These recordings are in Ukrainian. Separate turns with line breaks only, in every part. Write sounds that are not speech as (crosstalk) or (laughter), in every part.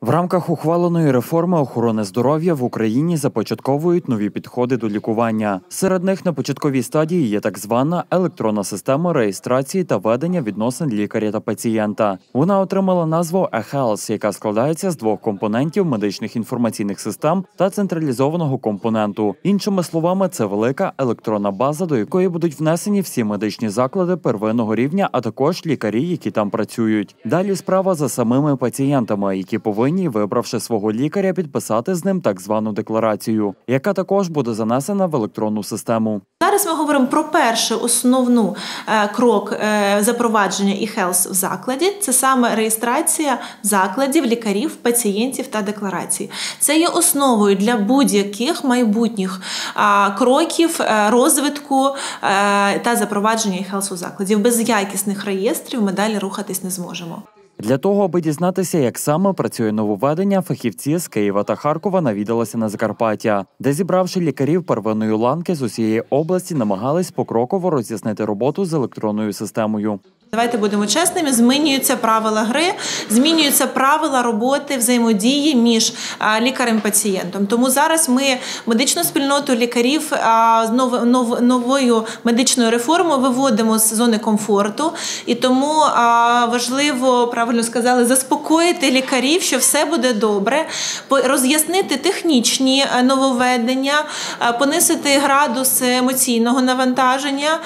В рамках ухваленої реформи охорони здоров'я в Україні започатковують нові підходи до лікування. Серед них на початковій стадії є так звана електронна система реєстрації та ведення відносин лікаря та пацієнта. Вона отримала назву eHealth, яка складається з двох компонентів медичних інформаційних систем та централізованого компоненту. Іншими словами, це велика електронна база, до якої будуть внесені всі медичні заклади первинного рівня, а також лікарі, які там працюють. Далі справа за самими пацієнтами, які повинні повинні, вибравши свого лікаря, підписати з ним так звану декларацію, яка також буде занесена в електронну систему.
Зараз ми говоримо про перший основну е, крок е, запровадження і хелс в закладі. Це саме реєстрація закладів, лікарів, пацієнтів та декларацій. Це є основою для будь-яких майбутніх кроків е, розвитку та запровадження і хелс у закладів. Без якісних реєстрів ми далі рухатись не зможемо.
Для того, аби дізнатися, як саме працює нововведення, фахівці з Києва та Харкова навідалися на Закарпаття, де зібравши лікарів первинної ланки з усієї області, намагались покроково роз'яснити роботу з електронною системою.
Давайте будемо чесними. Змінюються правила гри, змінюються правила роботи взаємодії між лікарем і пацієнтом. Тому зараз ми медичну спільноту лікарів з новою медичною реформою виводимо з зони комфорту, і тому важливо правильно сказали заспокоїти лікарів, що все буде добре, роз'яснити технічні нововведення, понисити градус емоційного навантаження.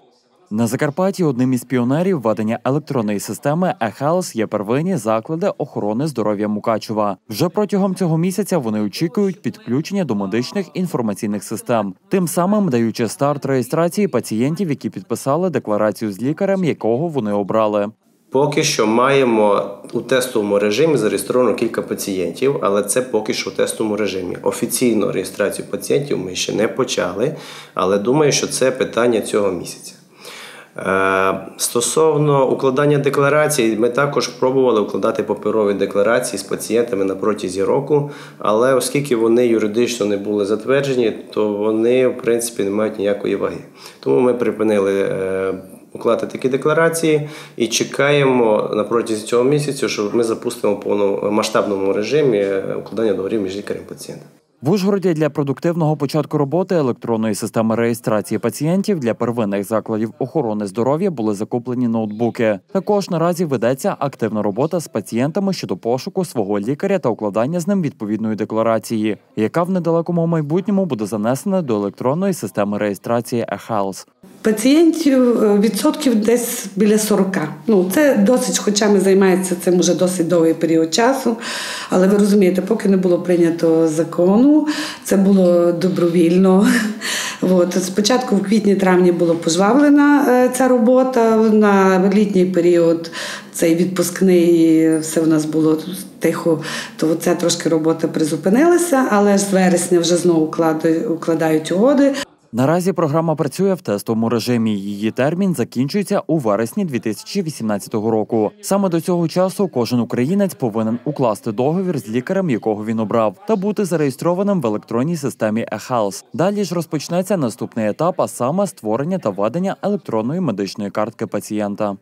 На Закарпатті одним із піонерів введення електронної системи eHealth є первинні заклади охорони здоров'я Мукачева. Вже протягом цього місяця вони очікують підключення до медичних інформаційних систем, тим самим даючи старт реєстрації пацієнтів, які підписали декларацію з лікарем, якого вони обрали.
Поки що маємо у тестовому режимі зареєстровано кілька пацієнтів, але це поки що у тестовому режимі. Офіційно реєстрацію пацієнтів ми ще не почали, але думаю, що це питання цього місяця. Е, стосовно укладання декларацій, ми також пробували укладати паперові декларації з пацієнтами на протязі року, але оскільки вони юридично не були затверджені, то вони в принципі не мають ніякої ваги. Тому ми припинили е, укладати такі декларації і чекаємо на протязі цього місяця, що ми запустимо в повномасштабному режимі укладання договорів між лікарем і пацієнтом.
В Ужгороді для продуктивного початку роботи електронної системи реєстрації пацієнтів для первинних закладів охорони здоров'я були закуплені ноутбуки. Також наразі ведеться активна робота з пацієнтами щодо пошуку свого лікаря та укладання з ним відповідної декларації, яка в недалекому майбутньому буде занесена до електронної системи реєстрації eHealth.
Пацієнтів е, відсотків десь біля 40. Ну це досить, хоча ми займаємося цим уже досить довгий період часу. Але ви розумієте, поки не було прийнято закону, це було добровільно. (laughs) От. Спочатку в квітні-травні була пожвавлена е, ця робота на літній період. Цей відпускний, все в нас було тихо, то це трошки робота призупинилася, але з вересня вже знову укладають угоди.
Наразі програма працює в тестовому режимі. Її термін закінчується у вересні 2018 року. Саме до цього часу кожен українець повинен укласти договір з лікарем, якого він обрав, та бути зареєстрованим в електронній системі eHealth. Далі ж розпочнеться наступний етап, а саме створення та введення електронної медичної картки пацієнта.